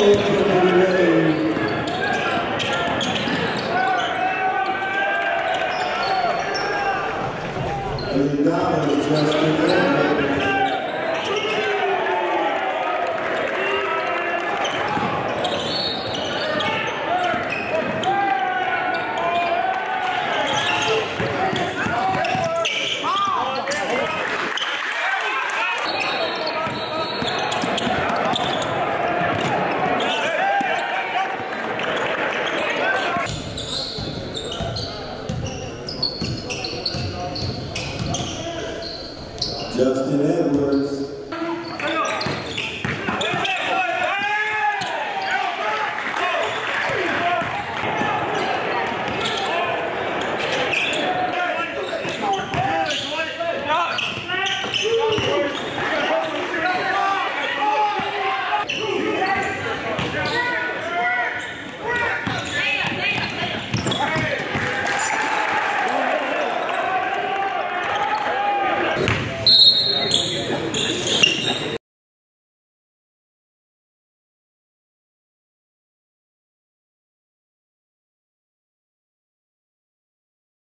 The dollars just Justin Edwards.